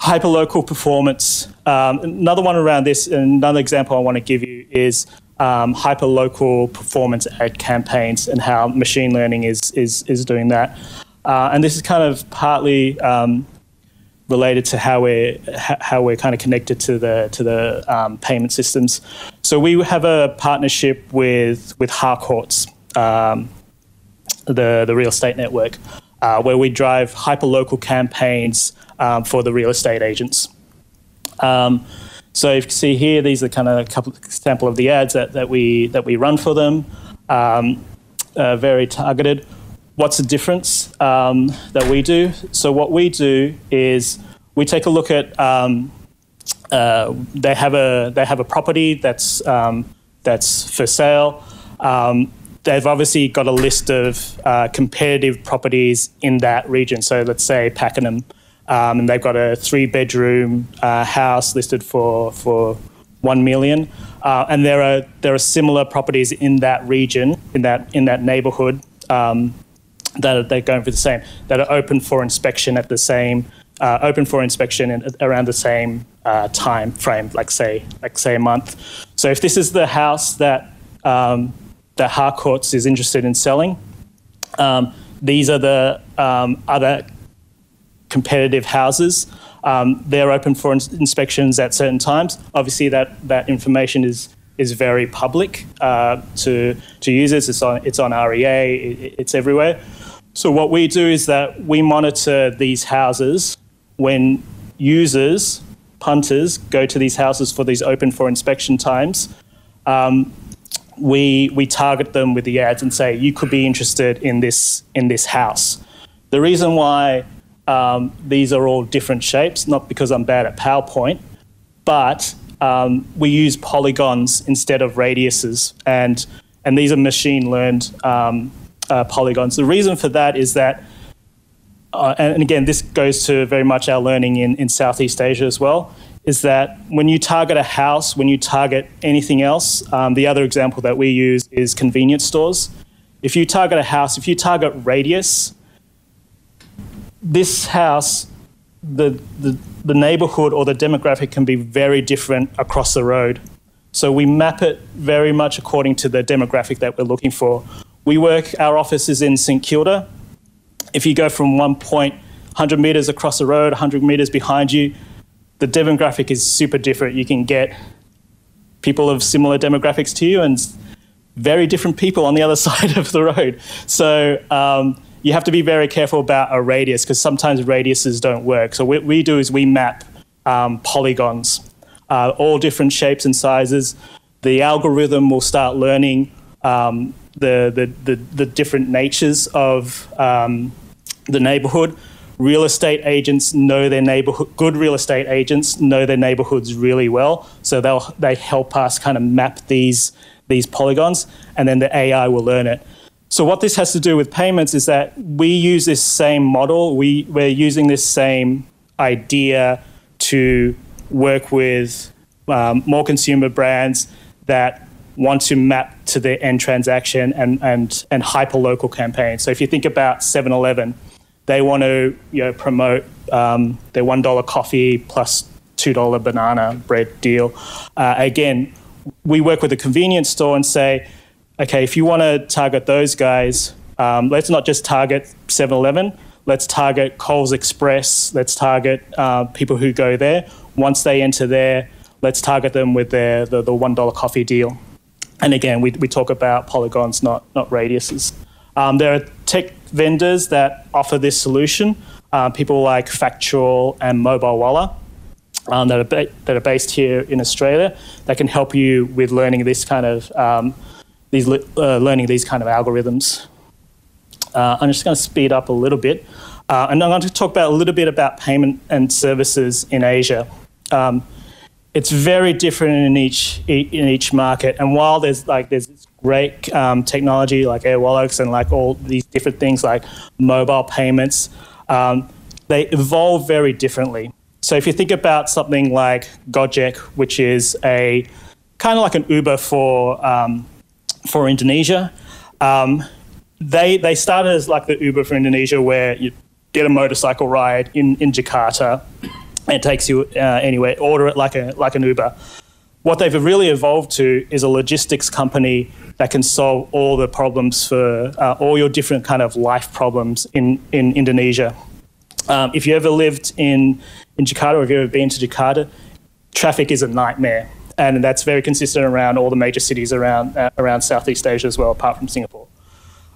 hyperlocal performance. Um, another one around this, and another example I want to give you is um, hyperlocal performance ad campaigns and how machine learning is is is doing that. Uh, and this is kind of partly um, related to how we're how we're kind of connected to the to the um, payment systems. So we have a partnership with with Harcourts, um, the the real estate network, uh, where we drive hyperlocal campaigns um, for the real estate agents. Um, so if you see here, these are kind of a couple example of the ads that, that we that we run for them. Um, uh, very targeted what's the difference um, that we do? So what we do is we take a look at um, uh, they have a they have a property that's um, that's for sale. They've obviously got a list of uh, competitive properties in that region. So let's say Pakenham, um, and they've got a three bedroom uh, house listed for for one million. Uh, and there are there are similar properties in that region in that in that neighbourhood um, that they're going for the same, that are open for inspection at the same, uh, open for inspection in, around the same uh, time frame, like say, like say a month. So if this is the house that um, that Harcourts is interested in selling, um, these are the um, other competitive houses. Um, they're open for ins- inspections at certain times. Obviously, that that information is is very public uh, to to users. It's on it's on REA. It, it's everywhere. So what we do is that we monitor these houses when users, punters, go to these houses for these open for inspection times. Um, we we target them with the ads and say you could be interested in this in this house. The reason why um, these are all different shapes, not because I'm bad at PowerPoint, but um, we use polygons instead of radiuses, and and these are machine learned um, uh, polygons. The reason for that is that uh, and again, this goes to very much our learning in, in Southeast Asia as well, is that when you target a house, when you target anything else, um, the other example that we use is convenience stores. If you target a house, if you target radius, this house, the, the, the neighborhood or the demographic can be very different across the road. So we map it very much according to the demographic that we're looking for. We work, our office is in St Kilda. If you go from one point, 100 meters across the road, 100 meters behind you, the demographic is super different. You can get people of similar demographics to you and very different people on the other side of the road. So um, you have to be very careful about a radius because sometimes radiuses don't work. So what we do is we map um, polygons, uh, all different shapes and sizes. The algorithm will start learning um, the, the, the, the, different natures of um, the neighborhood real estate agents know their neighborhood good real estate agents know their neighborhoods really well so they'll they help us kind of map these these polygons and then the ai will learn it so what this has to do with payments is that we use this same model we we're using this same idea to work with um, more consumer brands that want to map to their end transaction and and and hyper local campaigns so if you think about 7-eleven they want to you know, promote um, their one dollar coffee plus two dollar banana bread deal. Uh, again, we work with a convenience store and say, okay, if you want to target those guys, um, let's not just target 7-Eleven. Let's target Coles Express. Let's target uh, people who go there. Once they enter there, let's target them with their the, the one dollar coffee deal. And again, we, we talk about polygons, not not radiuses. Um, there are tech vendors that offer this solution, uh, people like Factual and Mobilewalla. Um, that, are that are based here in Australia that can help you with learning this kind of um, these uh, learning these kind of algorithms. Uh, I'm just going to speed up a little bit, uh, and I'm going to talk about a little bit about payment and services in Asia. Um, it's very different in each in each market, and while there's like there's great um, technology like Airwallex and like all these different things like mobile payments, um, they evolve very differently. So if you think about something like Gojek, which is a kind of like an Uber for um, for Indonesia, um, they they started as like the Uber for Indonesia, where you get a motorcycle ride in in Jakarta, and it takes you uh, anywhere. Order it like a like an Uber. What they've really evolved to is a logistics company that can solve all the problems for uh, all your different kind of life problems in, in Indonesia. Um, if you ever lived in, in Jakarta or if you've ever been to Jakarta, traffic is a nightmare. And that's very consistent around all the major cities around, uh, around Southeast Asia as well, apart from Singapore.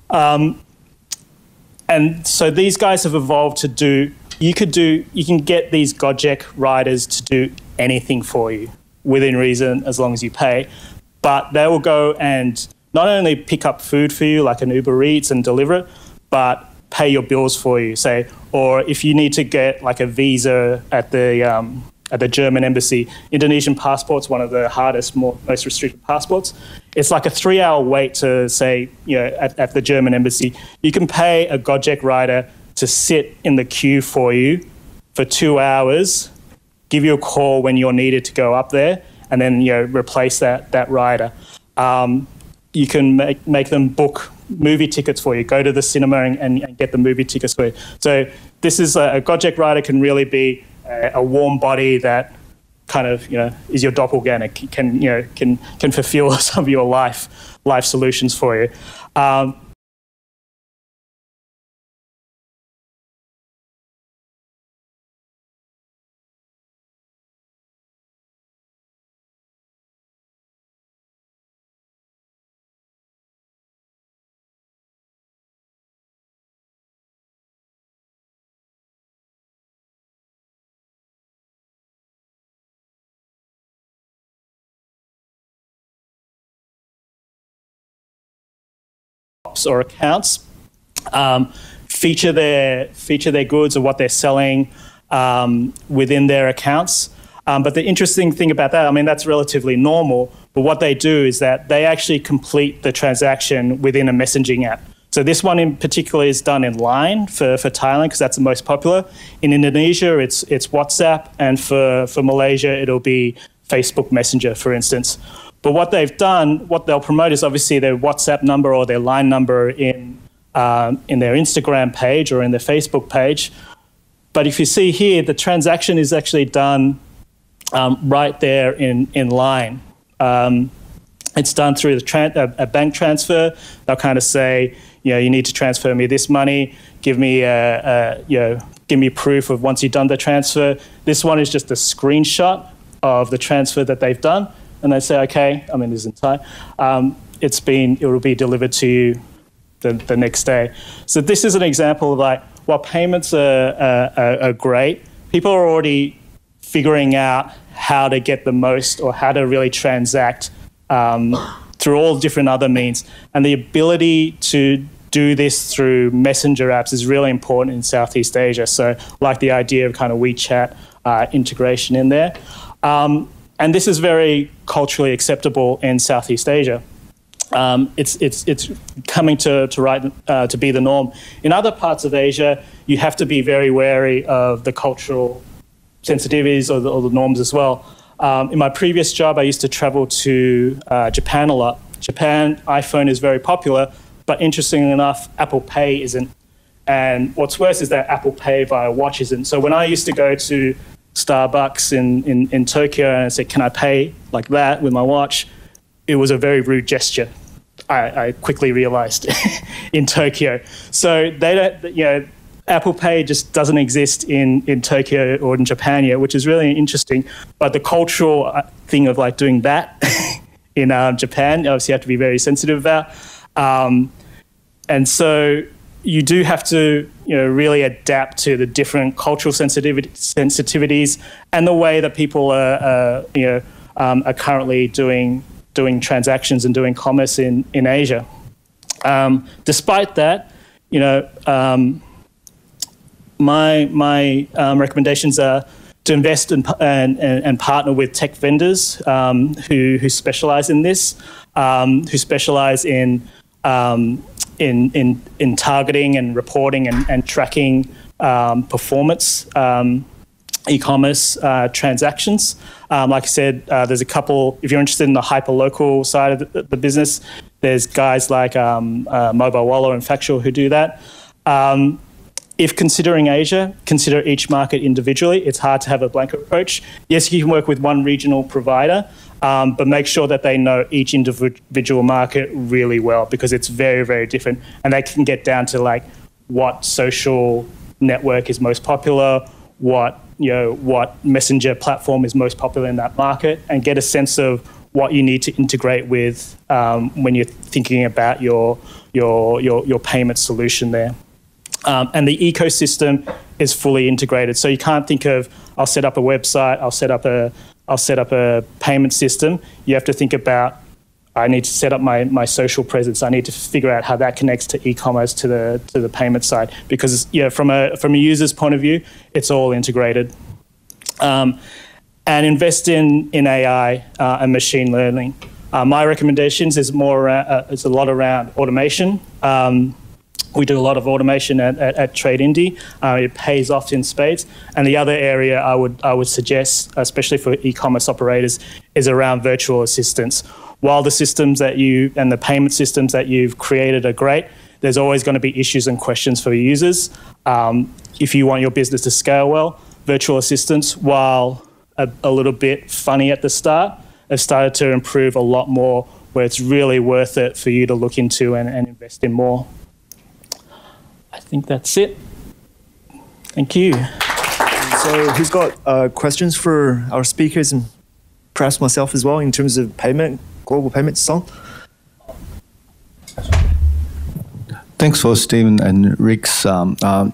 Um, and so these guys have evolved to do, you could do, you can get these Gojek riders to do anything for you within reason as long as you pay. But they will go and not only pick up food for you, like an Uber Eats, and deliver it, but pay your bills for you. Say, or if you need to get like a visa at the um, at the German embassy, Indonesian passport's one of the hardest, more, most restricted passports. It's like a three-hour wait to say, you know, at, at the German embassy. You can pay a Gojek rider to sit in the queue for you for two hours, give you a call when you're needed to go up there, and then you know replace that that rider. Um, you can make, make them book movie tickets for you. Go to the cinema and, and, get the movie tickets for you. So this is a, a Gojek rider can really be a, warm body that kind of you know is your doppelganger can you know can can fulfill some of your life life solutions for you. Um, or accounts um, feature their feature their goods or what they're selling um, within their accounts. Um, but the interesting thing about that, I mean, that's relatively normal. But what they do is that they actually complete the transaction within a messaging app. So this one in particular is done in Line for, for Thailand because that's the most popular. In Indonesia, it's it's WhatsApp, and for, for Malaysia, it'll be Facebook Messenger, for instance. But what they've done, what they'll promote is obviously their WhatsApp number or their line number in, um, in their Instagram page or in their Facebook page. But if you see here, the transaction is actually done um, right there in, in line. Um, it's done through a, a, bank transfer. They'll kind of say, you know, you need to transfer me this money. Give me, a, a, you know, give me proof of once you've done the transfer. This one is just a screenshot of the transfer that they've done and they say, okay, I mean, this Thai, um, it's been, it will be delivered to you the, the next day. So this is an example of like, while payments are, are, are great, people are already figuring out how to get the most or how to really transact um, through all different other means. And the ability to do this through messenger apps is really important in Southeast Asia. So, like the idea of kind of WeChat uh, integration in there. Um, and this is very culturally acceptable in Southeast Asia. Um, it's, it's, it's coming to, to, right, uh, to be the norm. In other parts of Asia, you have to be very wary of the cultural sensitivities or the, or the norms as well. Um, in my previous job, I used to travel to uh, Japan a lot. Japan, iPhone is very popular, but interestingly enough, Apple Pay isn't. And what's worse is that Apple Pay via watch isn't. So when I used to go to Starbucks in, in, in Tokyo and I said, Can I pay like that with my watch? It was a very rude gesture. I, I quickly realized in Tokyo. So they don't, you know, Apple Pay just doesn't exist in, in Tokyo or in Japan yet, which is really interesting. But the cultural uh, thing of like doing that in um, Japan, obviously, you have to be very sensitive about. Um, and so you do have to you know really adapt to the different cultural sensitivities and the way that people are, you know um, are currently doing doing transactions and doing commerce in in Asia. Um, despite that, you know um, my my um, recommendations are to invest in, and, and, and, partner with tech vendors um, who, who specialize in this, um, who specialize in um, in, in, in targeting and reporting and, and tracking um, performance um, e-commerce uh, transactions. Um, like I said, uh, there's a couple. If you're interested in the hyper-local side of the, the business, there's guys like um, uh, Mobilewalla and Factual who do that. Um, if considering Asia, consider each market individually. It's hard to have a blanket approach. Yes, you can work with one regional provider, um, but make sure that they know each individual market really well because it's very, very different. And they can get down to like what social network is most popular, what you know, what messenger platform is most popular in that market, and get a sense of what you need to integrate with um, when you're thinking about your your your, your payment solution there. Um, and the ecosystem is fully integrated. So you can't think of I'll set up a website, I'll set up a I'll set up a payment system. You have to think about I need to set up my, my social presence. I need to figure out how that connects to e-commerce to the to the payment side because yeah, from a from a user's point of view, it's all integrated. Um, and invest in in AI uh, and machine learning. Uh, my recommendations is more uh, is a lot around automation. Um, we do a lot of automation at, at, at Trade Indie. Uh, it pays off in spades. And the other area I would I would suggest, especially for e-commerce operators, is around virtual assistants. While the systems that you and the payment systems that you've created are great, there's always going to be issues and questions for users. Um, if you want your business to scale well, virtual assistants, while a, a little bit funny at the start, have started to improve a lot more where it's really worth it for you to look into and, and invest in more. I think that's it. Thank you. So, who's got uh, questions for our speakers and perhaps myself as well in terms of payment, global payment song? Thanks for Stephen and Rick's um, uh,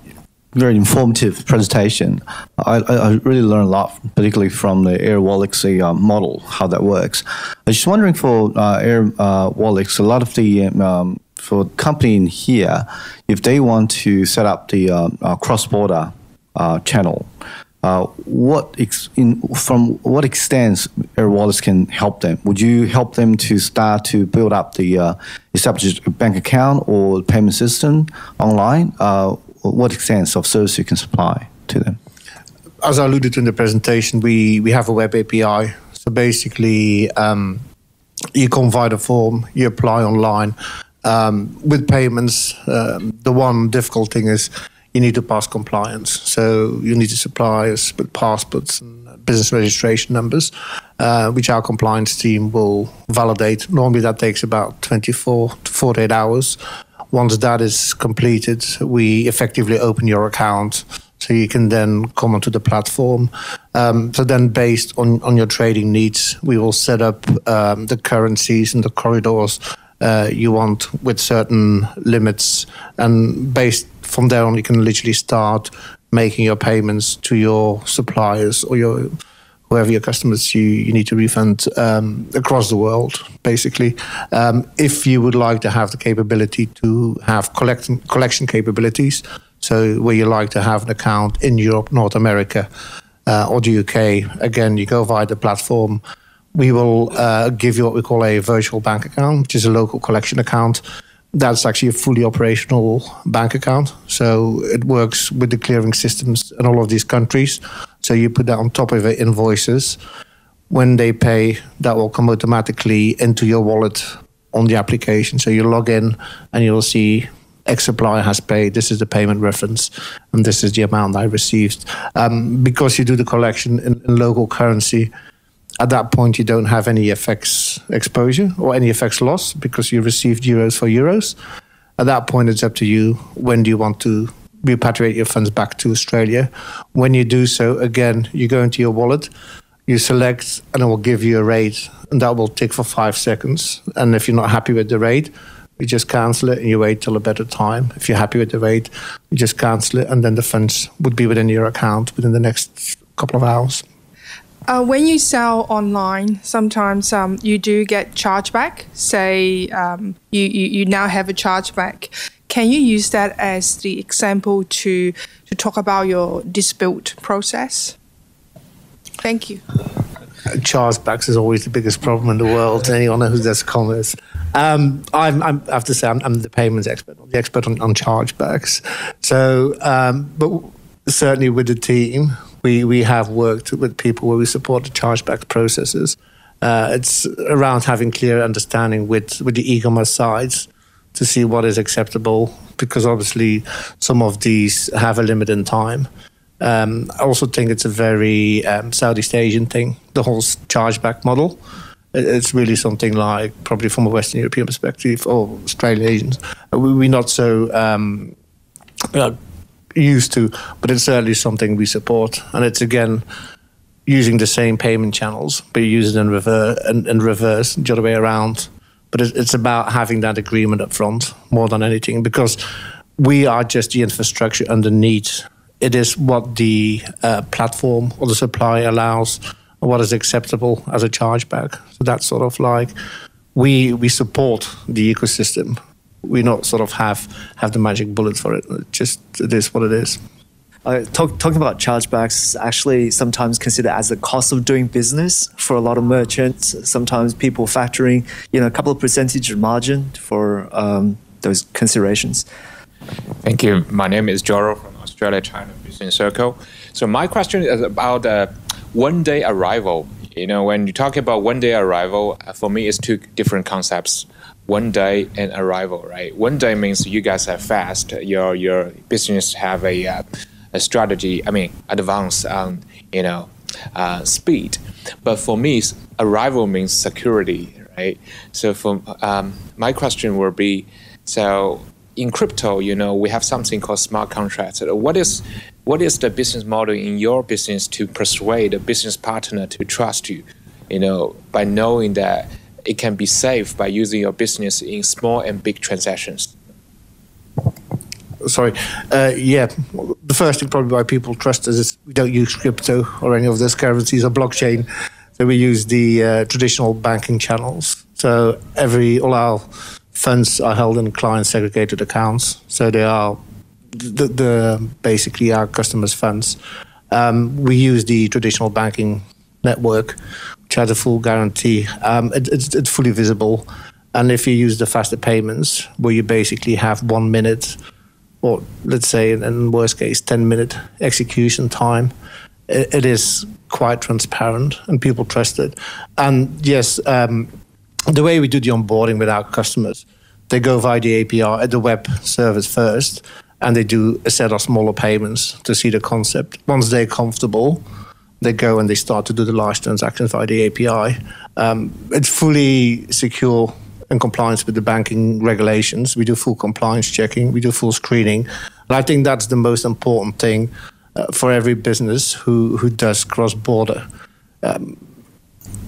very informative presentation. I, I, really learned a lot, particularly from the Air Wallexy uh, model, how that works. I was just wondering for uh, Air uh, Wallix, a lot of the um, for company in here, if they want to set up the uh, uh, cross-border uh, channel, uh, what in, from what extent Airwallex can help them? Would you help them to start to build up the uh, establish bank account or payment system online? Uh, what extent of service you can supply to them? As I alluded to in the presentation, we, we have a web API. So basically, um, you come via the form, you apply online. Um, with payments, um, the one difficult thing is you need to pass compliance. So you need to supply us with passports and business registration numbers, uh, which our compliance team will validate. Normally that takes about 24 to 48 hours. Once that is completed, we effectively open your account so you can then come onto the platform. Um, so then, based on, on your trading needs, we will set up um, the currencies and the corridors you want with certain limits, and based from there on, you can literally start making your payments to your suppliers or your whoever your customers you, you need to refund um, across the world, basically. Um, if you would like to have the capability to have collection collection capabilities, so where you like to have an account in Europe, North America, uh, or the UK, again, you go via the platform. We will uh, give you what we call a virtual bank account, which is a local collection account that's actually a fully operational bank account. So it works with the clearing systems in all of these countries. So you put that on top of your invoices. When they pay, that will come automatically into your wallet on the application. So you log in and you'll see X supplier has paid. This is the payment reference, and this is the amount I received. Um, because you do the collection in, in local currency, at that point you don't have any FX exposure or any FX loss because you received euros for euros. At that point, it's up to you. When do you want to repatriate your funds back to Australia? When you do so, again, you go into your wallet, you select, and it will give you a rate, and that will take for five seconds. And if you're not happy with the rate, you just cancel it and you wait till a better time. If you're happy with the rate, you just cancel it, and then the funds would be within your account within the next couple of hours. Uh, when you sell online, sometimes um, you do get chargeback. Say um, you, you, you now have a chargeback. Can you use that as the example to to talk about your dispute process? Thank you. Chargebacks is always the biggest problem in the world. Anyone who does commerce. Um, I'm, I'm, I have to say, I'm, I'm, the payments expert, the expert on, on chargebacks. So, um, but certainly with the team, we, we have worked with people where we support the chargeback processes. Uh, it's around having clear understanding with, with the e-commerce sides to see what is acceptable because obviously some of these have a limit in time. Um, I also think it's a very um, Southeast Asian thing, the whole chargeback model. It's really something like, probably from a Western European perspective or Australian Asians, we're not so um, used to, but it's certainly something we support. And it's again using the same payment channels, but you use it in reverse and, in reverse, the other way around. But it's about having that agreement up front more than anything, because we are just the infrastructure underneath. It is what the uh, platform or the supply allows, what is acceptable as a chargeback. So that's sort of like we we support the ecosystem we not sort of have have the magic bullet for it. it just it is what it is. Uh, talk, talking about chargebacks, actually sometimes considered as the cost of doing business for a lot of merchants. Sometimes people factoring, you know, a couple of percentage of margin for um, those considerations. Thank you. My name is Joro from Australia China Business Circle. So my question is about uh, one day arrival. You know, when you talk about one day arrival, uh, for me, it's two different concepts one day and arrival, right? One day means you guys are fast. Your your business have a uh, a strategy. I mean, advance on you know uh, speed. But for me, arrival means security, right? So for um, my question will be, so in crypto, you know, we have something called smart contracts. What is what is the business model in your business to persuade a business partner to trust you? You know, by knowing that it can be safe by using your business in small and big transactions? Sorry. Uh, yeah, the first thing probably why people trust us is we don't use crypto or any of those currencies or blockchain. So we use the uh, traditional banking channels. So every all our funds are held in client segregated accounts. So they are the, the basically our customers' funds. Um, we use the traditional banking network, has a full guarantee. Um, it, it's, it's fully visible. And if you use the faster payments, where you basically have one minute, or let's say in worst case, 10 minute execution time, it, it is quite transparent and people trust it. And yes, um, the way we do the onboarding with our customers, they go via the API at the web service first, and they do a set of smaller payments to see the concept. Once they're comfortable, they go and they start to do the large transactions via the API. Um, it's fully secure in compliance with the banking regulations. We do full compliance checking, we do full screening. And I think that's the most important thing uh, for every business who, who does cross border. Um,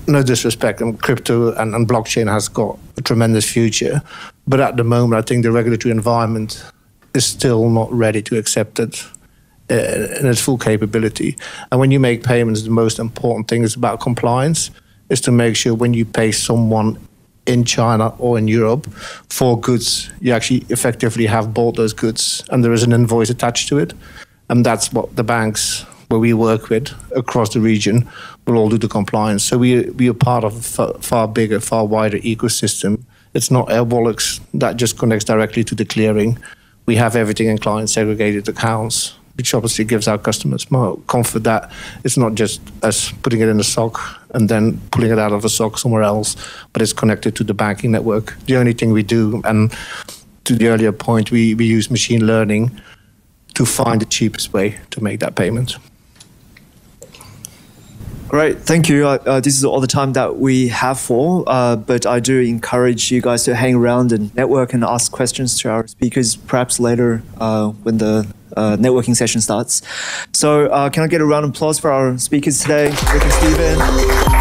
no disrespect, and crypto and, and blockchain has got a tremendous future. But at the moment, I think the regulatory environment is still not ready to accept it Uh, in its full capability. And when you make payments, the most important thing is about compliance, is to make sure when you pay someone in China or in Europe for goods, you actually effectively have bought those goods and there is an invoice attached to it. And that's what the banks where we work with across the region will all do the compliance. So we, we are part of a far, far bigger, far wider ecosystem. It's not Airwallex that just connects directly to the clearing. We have everything in client segregated accounts, which obviously gives our customers more comfort that it's not just us putting it in a sock and then pulling it out of a sock somewhere else, but it's connected to the banking network. The only thing we do, and to the earlier point, we, we use machine learning to find the cheapest way to make that payment. Great, thank you. Uh, uh, this is all the time that we have for, uh, but I do encourage you guys to hang around and network and ask questions to our speakers, perhaps later uh, when the uh, networking session starts. So, uh, can I get a round of applause for our speakers today, Rick and Stephen?